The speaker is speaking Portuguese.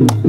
Oh!